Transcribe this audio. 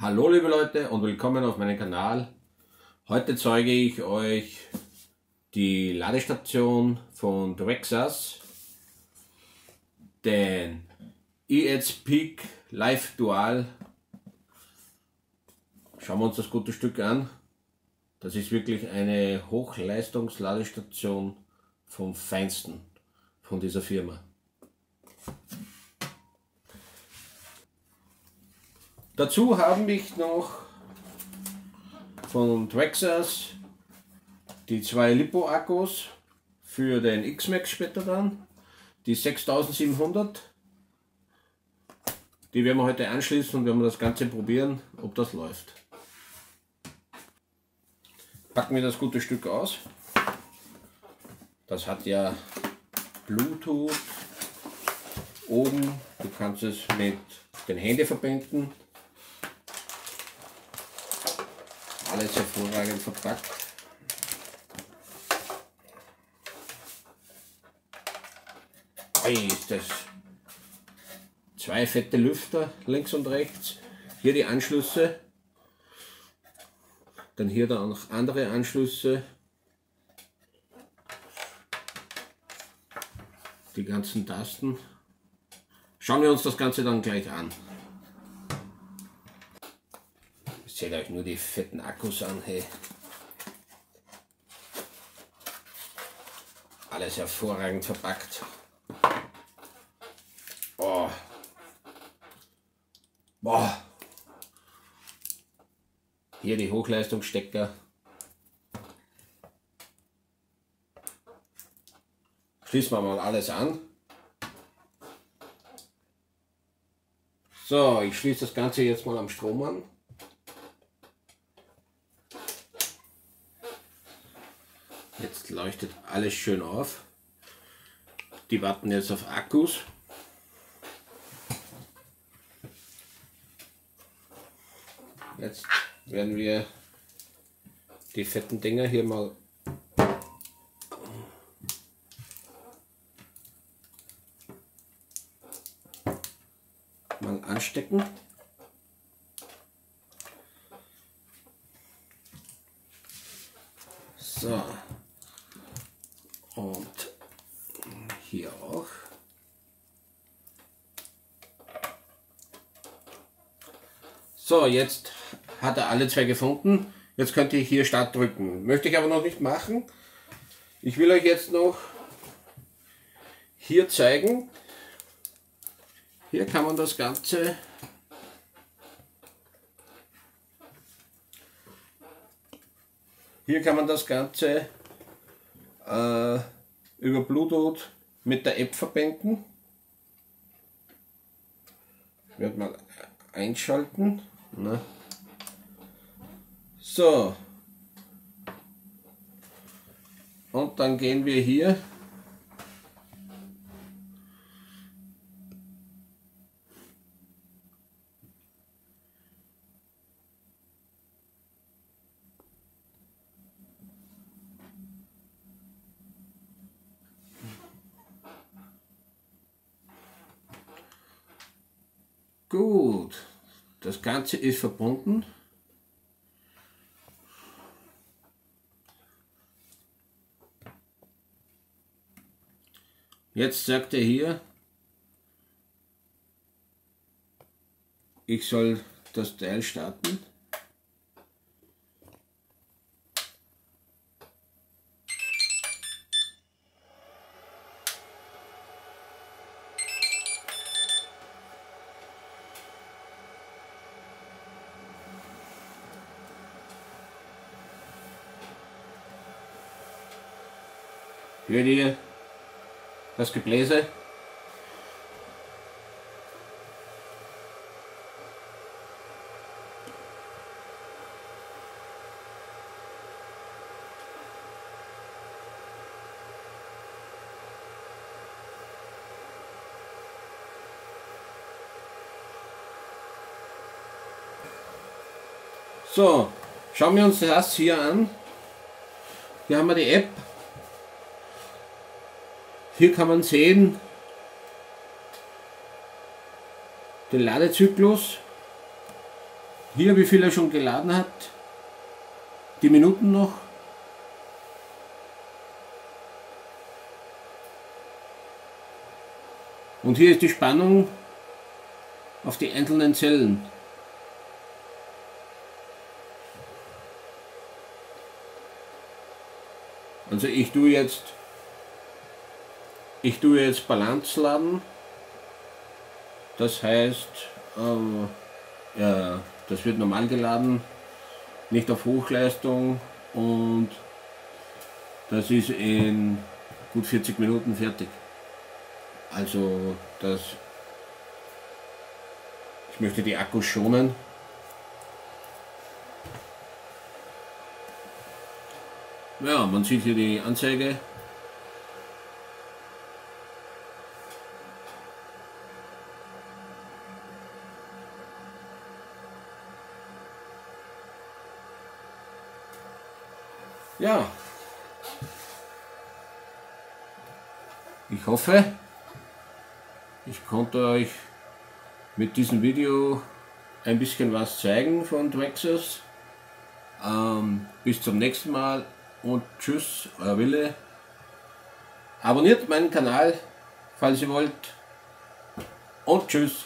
Hallo liebe Leute und willkommen auf meinem Kanal. Heute zeige ich euch die Ladestation von Drexas, den ES Peak Live Dual. Schauen wir uns das gute Stück an. Das ist wirklich eine Hochleistungsladestation vom Feinsten von dieser Firma. Dazu habe ich noch von Traxxas die zwei Lipo-Akkus für den X-Max später dann, die 6700. Die werden wir heute anschließen und werden wir das Ganze probieren, ob das läuft. Packen wir das gute Stück aus. Das hat ja Bluetooth oben. Du kannst es mit den Händen verbinden alles hervorragend verpackt. Hey, ist das zwei fette Lüfter links und rechts. Hier die Anschlüsse. Dann hier dann noch andere Anschlüsse. Die ganzen Tasten. Schauen wir uns das Ganze dann gleich an. Seht euch nur die fetten Akkus an, hey. Alles hervorragend verpackt. Oh. Boah. Hier die Hochleistungsstecker. Schließen wir mal alles an. So, ich schließe das Ganze jetzt mal am Strom an. Jetzt leuchtet alles schön auf. Die warten jetzt auf Akkus. Jetzt werden wir die fetten Dinger hier mal mal anstecken. So. Und hier auch. So, jetzt hat er alle zwei gefunden. Jetzt könnt ihr hier Start drücken. Möchte ich aber noch nicht machen. Ich will euch jetzt noch hier zeigen. Hier kann man das Ganze Hier kann man das Ganze äh, über Bluetooth mit der App verbinden. Wird mal einschalten. Ne? So. Und dann gehen wir hier Gut, das Ganze ist verbunden. Jetzt sagt er hier, ich soll das Teil starten. Hört ihr das Gebläse? So, schauen wir uns das hier an. Hier haben wir die App hier kann man sehen, den Ladezyklus. Hier, wie viel er schon geladen hat. Die Minuten noch. Und hier ist die Spannung auf die einzelnen Zellen. Also ich tue jetzt ich tue jetzt Balance laden. Das heißt, ähm, ja, das wird normal geladen, nicht auf Hochleistung und das ist in gut 40 Minuten fertig. Also das ich möchte die Akkus schonen. Ja, man sieht hier die Anzeige. Ja. Ich hoffe, ich konnte euch mit diesem Video ein bisschen was zeigen von Drexus. Ähm, bis zum nächsten Mal und tschüss, euer Wille. Abonniert meinen Kanal, falls ihr wollt. Und tschüss.